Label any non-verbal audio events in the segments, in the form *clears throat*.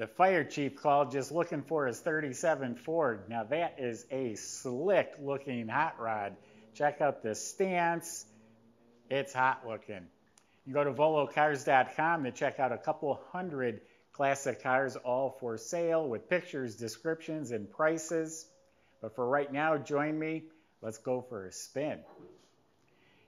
the fire chief called just looking for his 37 Ford. Now that is a slick looking hot rod. Check out the stance. It's hot looking. You go to volocars.com to check out a couple hundred classic cars all for sale with pictures, descriptions, and prices. But for right now, join me. Let's go for a spin.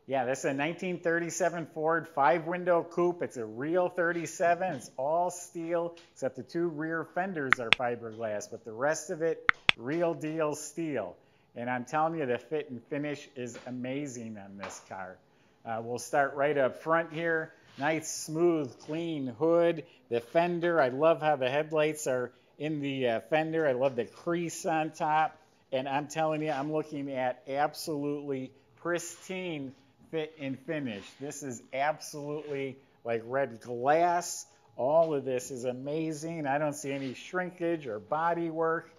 Yeah, this is a 1937 Ford five-window coupe. It's a real 37. It's all steel, except the two rear fenders are fiberglass, but the rest of it, real deal steel. And I'm telling you, the fit and finish is amazing on this car. Uh, we'll start right up front here. Nice, smooth, clean hood. The fender, I love how the headlights are in the uh, fender. I love the crease on top. And I'm telling you, I'm looking at absolutely pristine fit and finish. This is absolutely like red glass. All of this is amazing. I don't see any shrinkage or body work.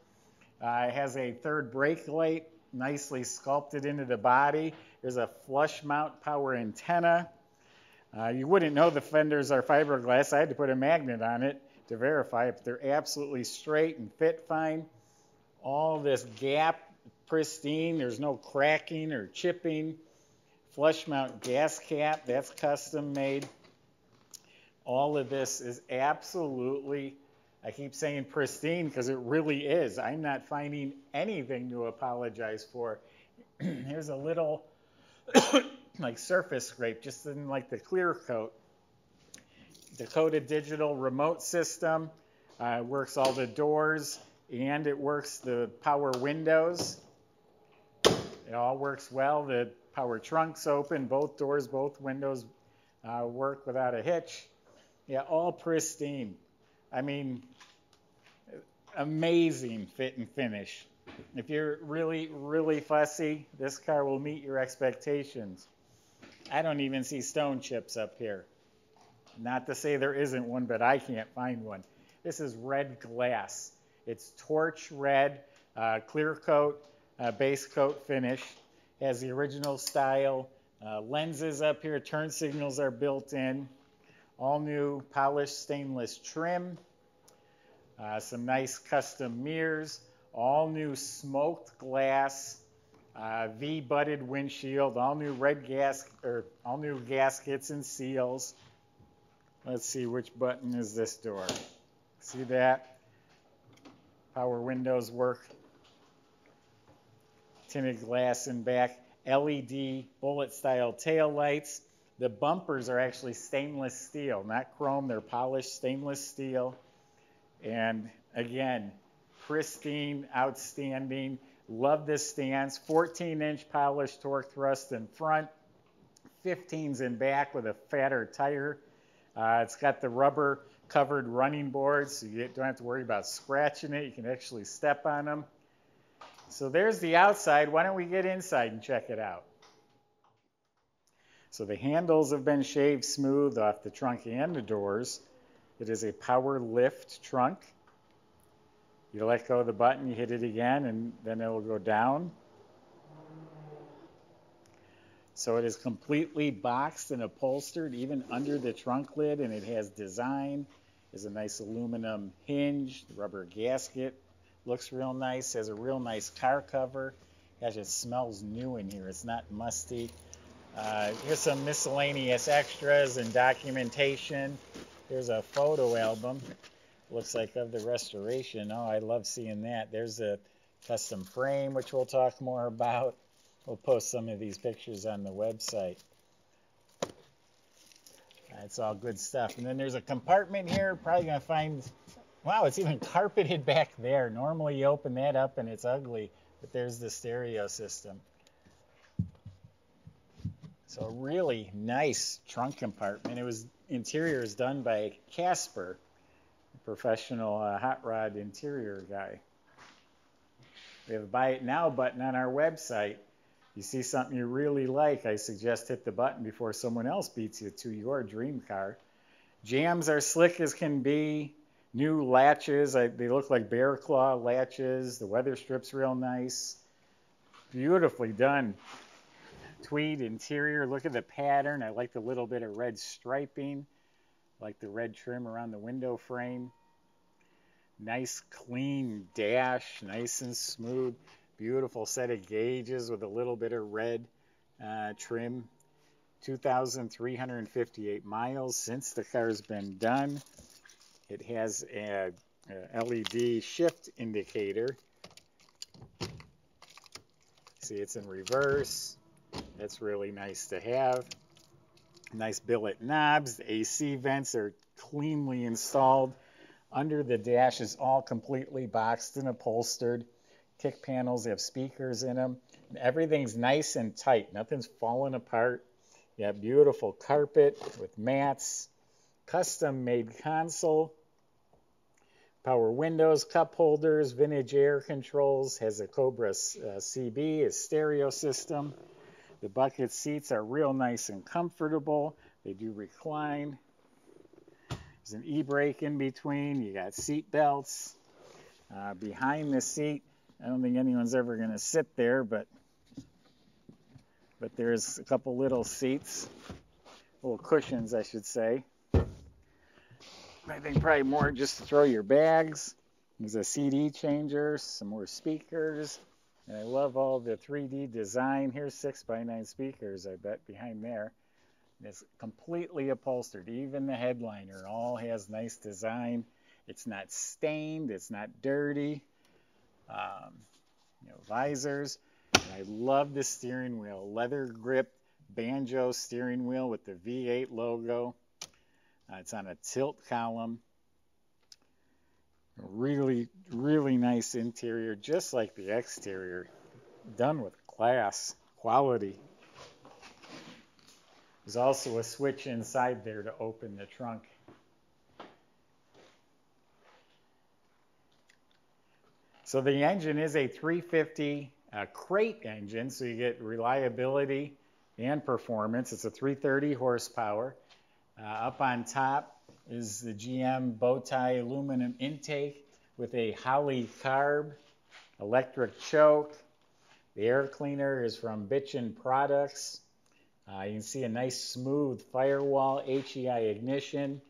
Uh, it has a third brake light nicely sculpted into the body. There's a flush mount power antenna. Uh, you wouldn't know the fenders are fiberglass. I had to put a magnet on it to verify it. They're absolutely straight and fit fine. All this gap pristine. There's no cracking or chipping flush mount gas cap, that's custom made. All of this is absolutely, I keep saying pristine because it really is. I'm not finding anything to apologize for. *clears throat* Here's a little *coughs* like surface scrape, just in like the clear coat. Dakota Digital remote system uh, works all the doors and it works the power windows. It all works well. The power trunks open, both doors, both windows uh, work without a hitch. Yeah, all pristine. I mean, amazing fit and finish. If you're really, really fussy, this car will meet your expectations. I don't even see stone chips up here. Not to say there isn't one, but I can't find one. This is red glass. It's torch red, uh, clear coat, uh, base coat finish has the original style. Uh, lenses up here, turn signals are built in. All new polished stainless trim. Uh, some nice custom mirrors. All new smoked glass. Uh, V-butted windshield. All new red gas or all new gaskets and seals. Let's see which button is this door. See that? Power windows work tinted glass in back, LED bullet style tail lights. The bumpers are actually stainless steel, not chrome, they're polished stainless steel. And again, pristine, outstanding. Love this stance. 14 inch polished Torq Thrust in front, 15s in back with a fatter tire. Uh, it's got the rubber covered running boards, so you don't have to worry about scratching it. You can actually step on them. So there's the outside. Why don't we get inside and check it out? So the handles have been shaved smooth off the trunk and the doors. It is a power lift trunk. You let go of the button, you hit it again, and then it will go down. So it is completely boxed and upholstered, even under the trunk lid, and it has design. There's a nice aluminum hinge, rubber gasket, Looks real nice. Has a real nice car cover. Gosh, it smells new in here. It's not musty. Uh, here's some miscellaneous extras and documentation. Here's a photo album. Looks like of the restoration. Oh, I love seeing that. There's a custom frame, which we'll talk more about. We'll post some of these pictures on the website. That's all good stuff. And then there's a compartment here. Probably going to find Wow, it's even *laughs* carpeted back there. Normally you open that up and it's ugly, but there's the stereo system. So a really nice trunk compartment. It was interior is done by Casper, professional uh, hot rod interior guy. We have a buy it now button on our website. You see something you really like, I suggest hit the button before someone else beats you to your dream car. Jambs are slick as can be. New latches, I, they look like bear claw latches. The weather strip's real nice. Beautifully done. Tweed interior, look at the pattern. I like the little bit of red striping. I like the red trim around the window frame. Nice clean dash, nice and smooth. Beautiful set of gauges with a little bit of red uh, trim. 2,358 miles since the car's been done. It has a, a LED shift indicator. See, it's in reverse. That's really nice to have. Nice billet knobs. The AC vents are cleanly installed. Under the dash is all completely boxed and upholstered. Kick panels have speakers in them. Everything's nice and tight. Nothing's falling apart. You have beautiful carpet with mats, custom made console, power windows, cup holders, vintage air controls, has a Cobra uh, CB, a stereo system. The bucket seats are real nice and comfortable. They do recline. There's an e-brake in between. You got seat belts. Uh, behind the seat, I don't think anyone's ever going to sit there, but but there's a couple little seats, little cushions, I should say. I think probably more just to throw your bags. There's a CD changer, some more speakers, and I love all the 3D design. Here's six by nine speakers, I bet, behind there. It's completely upholstered. Even the headliner all has nice design. It's not stained. It's not dirty. Um, you know, visors. And I love the steering wheel. Leather grip banjo steering wheel with the V8 logo. Uh, it's on a tilt column. Really, really nice interior, just like the exterior. Done with class, quality. There's also a switch inside there to open the trunk. So the engine is a 350 uh, crate engine, so you get reliability and performance. It's a 330 horsepower. Uh, up on top is the GM Bowtie aluminum intake with a Holley carb, electric choke. The air cleaner is from Bitchin Products. Uh, you can see a nice smooth firewall HEI ignition.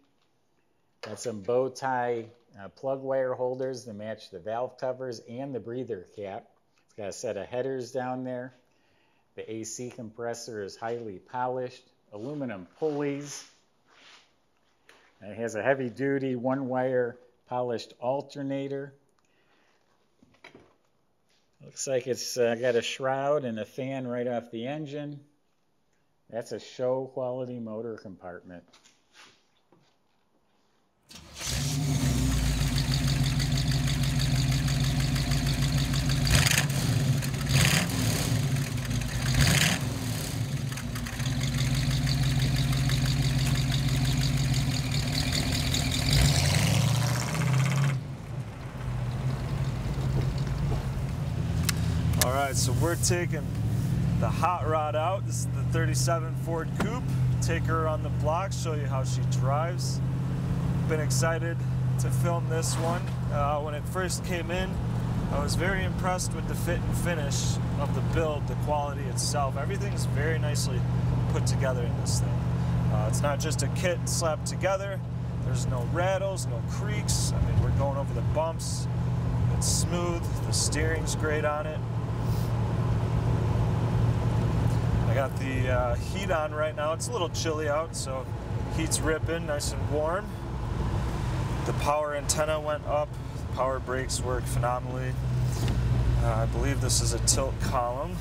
Got some bow tie uh, plug wire holders to match the valve covers and the breather cap. It's got a set of headers down there. The AC compressor is highly polished. Aluminum pulleys. It has a heavy duty one wire polished alternator. Looks like it's uh, got a shroud and a fan right off the engine. That's a show quality motor compartment. All right, so we're taking the hot rod out. This is the 37 Ford Coupe. Take her on the block, show you how she drives. Been excited to film this one. Uh, when it first came in, I was very impressed with the fit and finish of the build, the quality itself. Everything's very nicely put together in this thing. Uh, it's not just a kit slapped together. There's no rattles, no creaks. I mean, we're going over the bumps. It's smooth. The steering's great on it. I got the uh, heat on right now. It's a little chilly out, so heat's ripping, nice and warm. The power antenna went up. Power brakes work phenomenally. Uh, I believe this is a tilt column.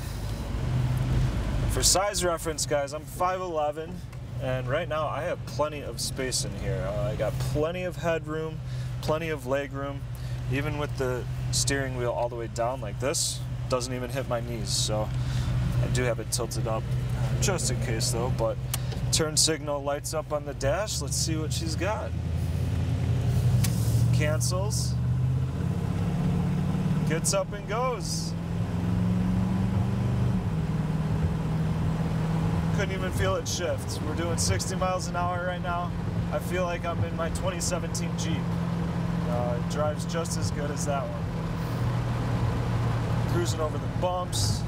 For size reference, guys, I'm 5'11", and right now I have plenty of space in here. Uh, I got plenty of headroom, plenty of legroom. Even with the steering wheel all the way down like this, doesn't even hit my knees. So I do have it tilted up just in case though, but turn signal lights up on the dash. Let's see what she's got. Cancels. Gets up and goes. Couldn't even feel it shift. We're doing 60 miles an hour right now. I feel like I'm in my 2017 Jeep. Uh, drives just as good as that one. Cruising over the bumps,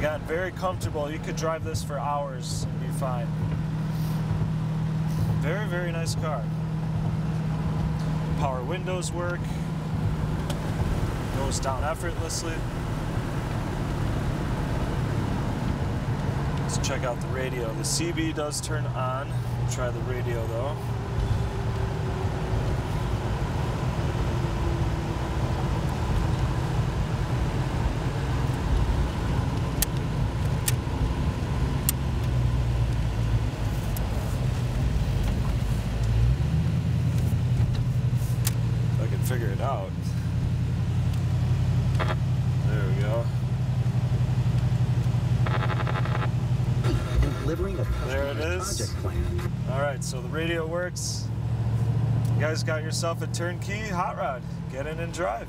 got very comfortable. You could drive this for hours and be fine. Very, very nice car. Power windows work. goes down effortlessly. Let's check out the radio. The CB does turn on. We'll try the radio though. If I can figure it out. There we go. and delivering a There it customized is. project plan. All right, so the radio You guys got yourself a turnkey hot rod. Get in and drive.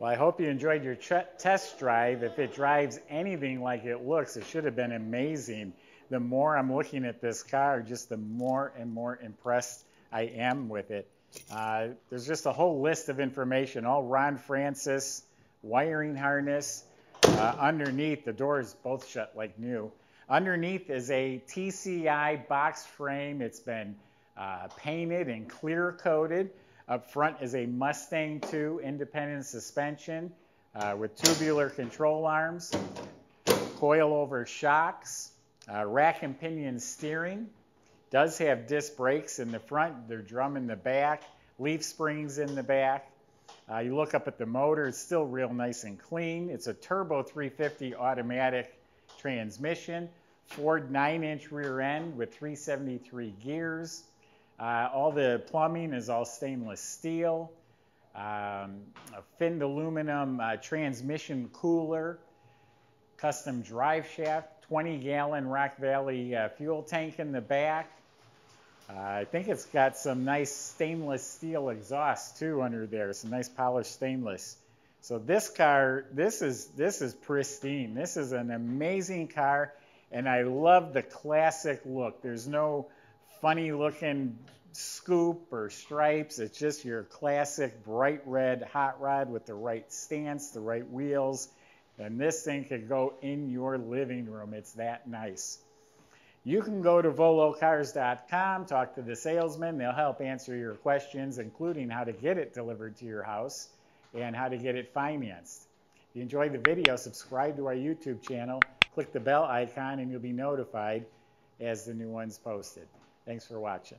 Well, I hope you enjoyed your test drive. If it drives anything like it looks, it should have been amazing. The more I'm looking at this car, just the more and more impressed I am with it. Uh, there's just a whole list of information, all Ron Francis, wiring harness. Uh, underneath, the doors both shut like new. Underneath is a TCI box frame. It's been uh, painted and clear coated. Up front is a Mustang 2 independent suspension uh, with tubular control arms, coil-over shocks, uh, rack and pinion steering. Does have disc brakes in the front, they're drum in the back, leaf springs in the back. Uh, you look up at the motor, it's still real nice and clean. It's a turbo 350 automatic transmission, Ford 9-inch rear end with 373 gears. Uh, all the plumbing is all stainless steel. Um, a finned aluminum uh, transmission cooler, custom drive shaft, 20 gallon Rock Valley uh, fuel tank in the back. Uh, I think it's got some nice stainless steel exhaust too under there, some nice polished stainless. So this car, this is this is pristine. This is an amazing car, and I love the classic look. There's no funny looking scoop or stripes. It's just your classic bright red hot rod with the right stance, the right wheels, and this thing could go in your living room. It's that nice. You can go to volocars.com, talk to the salesman. They'll help answer your questions, including how to get it delivered to your house and how to get it financed. If you enjoyed the video, subscribe to our YouTube channel, click the bell icon, and you'll be notified as the new one's posted. Thanks for watching.